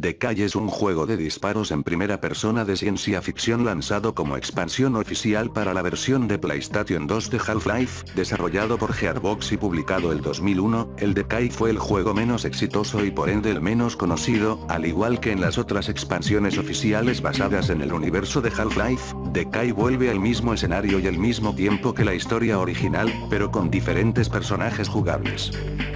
Decay es un juego de disparos en primera persona de ciencia ficción lanzado como expansión oficial para la versión de PlayStation 2 de Half-Life, desarrollado por Gearbox y publicado el 2001, el Decay fue el juego menos exitoso y por ende el menos conocido, al igual que en las otras expansiones oficiales basadas en el universo de Half-Life, Decay vuelve al mismo escenario y al mismo tiempo que la historia original, pero con diferentes personajes jugables.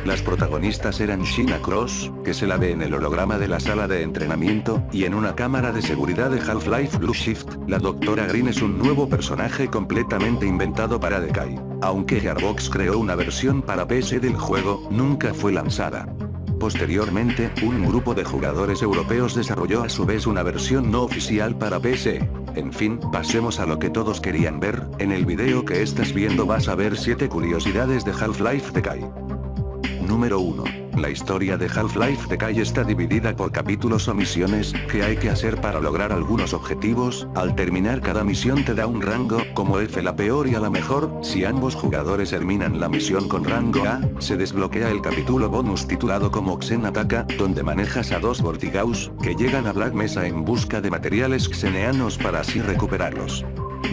Las protagonistas eran Sheena Cross, que se la ve en el holograma de la sala de entrenamiento, y en una cámara de seguridad de Half-Life Blue Shift, la Doctora Green es un nuevo personaje completamente inventado para Decay. Aunque Gearbox creó una versión para PC del juego, nunca fue lanzada. Posteriormente, un grupo de jugadores europeos desarrolló a su vez una versión no oficial para PC. En fin, pasemos a lo que todos querían ver, en el video que estás viendo vas a ver 7 curiosidades de Half-Life Decay. Número 1. La historia de Half-Life Decay está dividida por capítulos o misiones, que hay que hacer para lograr algunos objetivos, al terminar cada misión te da un rango, como F la peor y a la mejor, si ambos jugadores terminan la misión con rango A, se desbloquea el capítulo bonus titulado como Xen Ataca, donde manejas a dos Vortigaus, que llegan a Black Mesa en busca de materiales xeneanos para así recuperarlos.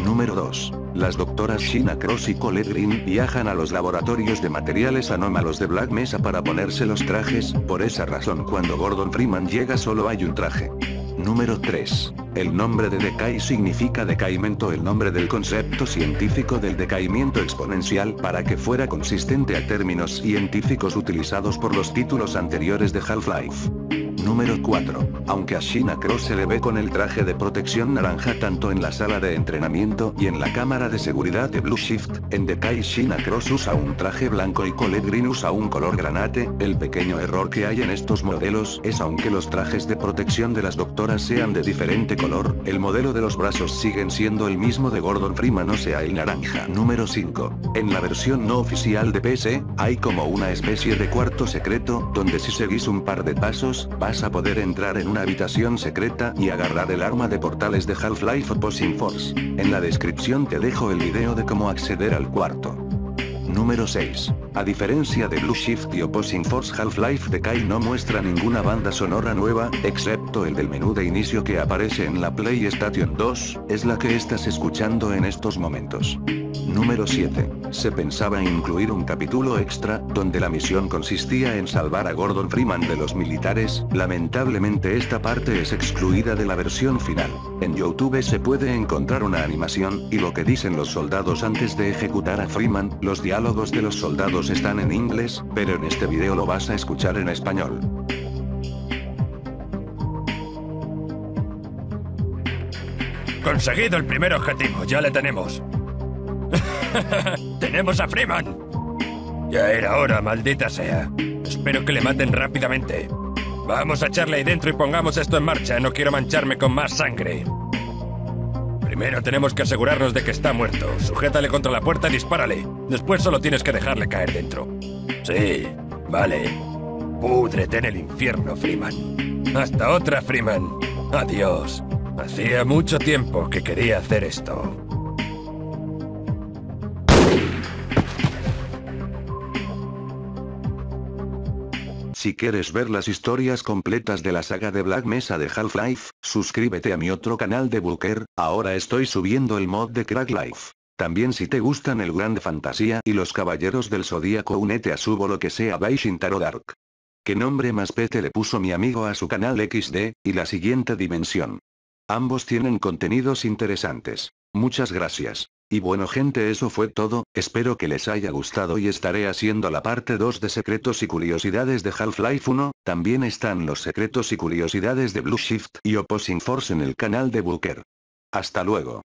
Número 2. Las doctoras Shina Cross y Colette Green viajan a los laboratorios de materiales anómalos de Black Mesa para ponerse los trajes, por esa razón cuando Gordon Freeman llega solo hay un traje. Número 3. El nombre de decay significa decaimiento el nombre del concepto científico del decaimiento exponencial para que fuera consistente a términos científicos utilizados por los títulos anteriores de Half-Life. Número 4. Aunque a Shina Cross se le ve con el traje de protección naranja tanto en la sala de entrenamiento y en la cámara de seguridad de Blue Shift, en Decay Shina Cross usa un traje blanco y Colette Green usa un color granate, el pequeño error que hay en estos modelos es aunque los trajes de protección de las doctoras sean de diferente color, el modelo de los brazos siguen siendo el mismo de Gordon Freeman o sea el naranja. Número 5. En la versión no oficial de PC, hay como una especie de cuarto secreto, donde si seguís un par de pasos, vas a poder entrar en una habitación secreta y agarrar el arma de portales de Half-Life Opposing Force. En la descripción te dejo el video de cómo acceder al cuarto. Número 6. A diferencia de Blue Shift y Opposing Force Half-Life Decay no muestra ninguna banda sonora nueva, excepto el del menú de inicio que aparece en la PlayStation 2, es la que estás escuchando en estos momentos. Número 7. Se pensaba incluir un capítulo extra, donde la misión consistía en salvar a Gordon Freeman de los militares, lamentablemente esta parte es excluida de la versión final. En YouTube se puede encontrar una animación, y lo que dicen los soldados antes de ejecutar a Freeman, los diálogos de los soldados están en inglés, pero en este video lo vas a escuchar en español. Conseguido el primer objetivo, ya le tenemos. ¡Tenemos a Freeman! Ya era hora, maldita sea. Espero que le maten rápidamente. Vamos a echarle ahí dentro y pongamos esto en marcha. No quiero mancharme con más sangre. Primero tenemos que asegurarnos de que está muerto. Sujétale contra la puerta y dispárale. Después solo tienes que dejarle caer dentro. Sí, vale. Púdrete en el infierno, Freeman. Hasta otra, Freeman. Adiós. Hacía mucho tiempo que quería hacer esto. Si quieres ver las historias completas de la saga de Black Mesa de Half-Life, suscríbete a mi otro canal de Booker, ahora estoy subiendo el mod de Crack Life. También si te gustan el Grande Fantasía y los Caballeros del Zodíaco únete a Subo lo que sea Baishin Taro Dark. ¿Qué nombre más pete le puso mi amigo a su canal XD, y la siguiente dimensión? Ambos tienen contenidos interesantes. Muchas gracias. Y bueno gente eso fue todo, espero que les haya gustado y estaré haciendo la parte 2 de secretos y curiosidades de Half-Life 1, también están los secretos y curiosidades de Blue Shift y Opposing Force en el canal de Booker. Hasta luego.